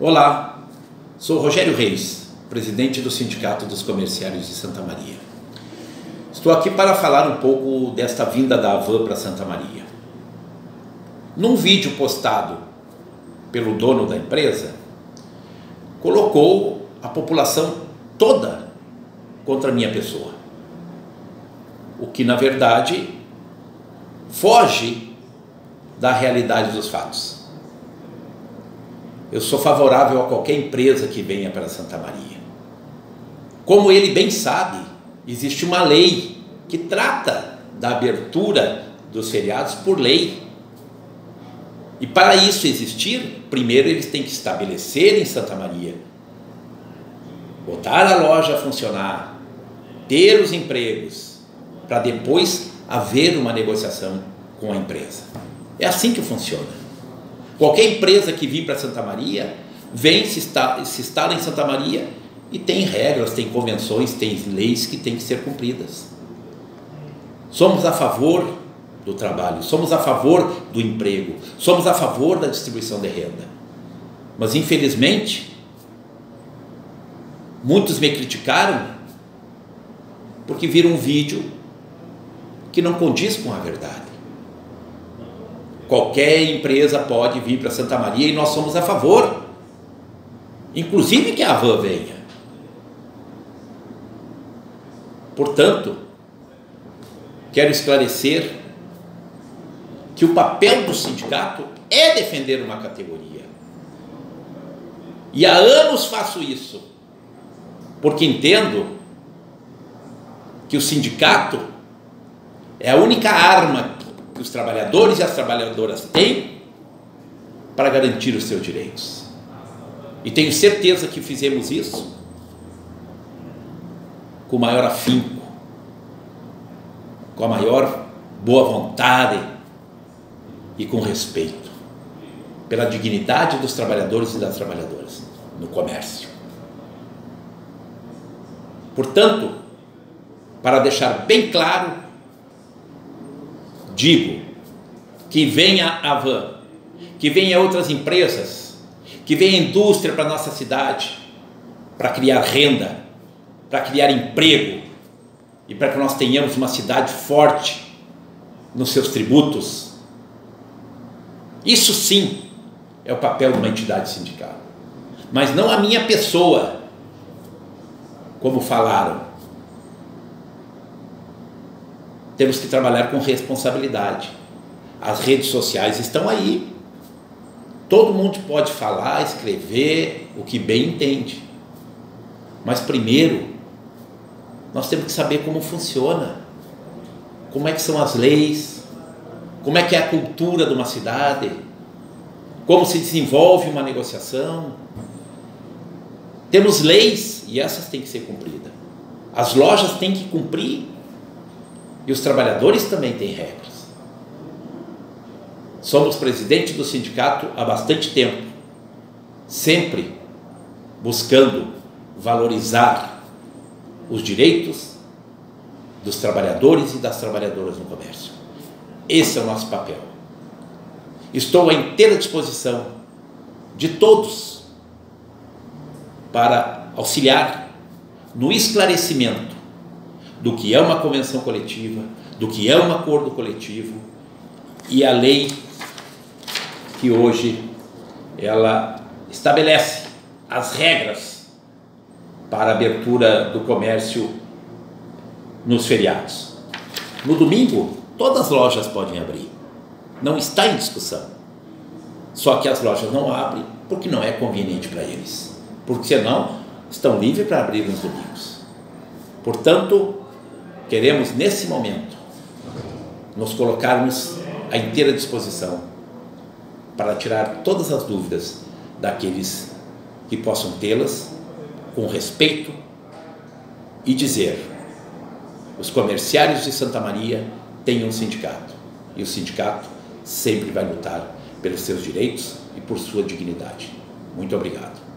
Olá, sou Rogério Reis, presidente do Sindicato dos Comerciários de Santa Maria. Estou aqui para falar um pouco desta vinda da Avan para Santa Maria. Num vídeo postado pelo dono da empresa, colocou a população toda contra a minha pessoa. O que, na verdade, foge da realidade dos fatos. Eu sou favorável a qualquer empresa que venha para Santa Maria. Como ele bem sabe, existe uma lei que trata da abertura dos feriados por lei. E para isso existir, primeiro eles têm que estabelecer em Santa Maria, botar a loja a funcionar, ter os empregos, para depois haver uma negociação com a empresa. É assim que funciona. Qualquer empresa que vir para Santa Maria, vem, se, está, se instala em Santa Maria e tem regras, tem convenções, tem leis que têm que ser cumpridas. Somos a favor do trabalho, somos a favor do emprego, somos a favor da distribuição de renda. Mas infelizmente, muitos me criticaram porque viram um vídeo que não condiz com a verdade. Qualquer empresa pode vir para Santa Maria e nós somos a favor. Inclusive que a van venha. Portanto, quero esclarecer que o papel do sindicato é defender uma categoria. E há anos faço isso, porque entendo que o sindicato é a única arma que os trabalhadores e as trabalhadoras têm para garantir os seus direitos. E tenho certeza que fizemos isso com o maior afinco, com a maior boa vontade e com respeito pela dignidade dos trabalhadores e das trabalhadoras no comércio. Portanto, para deixar bem claro digo que venha a van, que venha outras empresas, que venha indústria para nossa cidade, para criar renda, para criar emprego e para que nós tenhamos uma cidade forte nos seus tributos. Isso sim é o papel de uma entidade sindical, mas não a minha pessoa, como falaram temos que trabalhar com responsabilidade. As redes sociais estão aí. Todo mundo pode falar, escrever o que bem entende. Mas primeiro, nós temos que saber como funciona. Como é que são as leis? Como é que é a cultura de uma cidade? Como se desenvolve uma negociação? Temos leis e essas têm que ser cumpridas. As lojas têm que cumprir e os trabalhadores também têm regras. Somos presidente do sindicato há bastante tempo, sempre buscando valorizar os direitos dos trabalhadores e das trabalhadoras no comércio. Esse é o nosso papel. Estou à inteira disposição de todos para auxiliar no esclarecimento do que é uma convenção coletiva, do que é um acordo coletivo e a lei que hoje ela estabelece as regras para a abertura do comércio nos feriados. No domingo, todas as lojas podem abrir. Não está em discussão. Só que as lojas não abrem porque não é conveniente para eles. Porque senão estão livres para abrir nos domingos. Portanto, Queremos, nesse momento, nos colocarmos à inteira disposição para tirar todas as dúvidas daqueles que possam tê-las com respeito e dizer: os comerciários de Santa Maria têm um sindicato e o sindicato sempre vai lutar pelos seus direitos e por sua dignidade. Muito obrigado.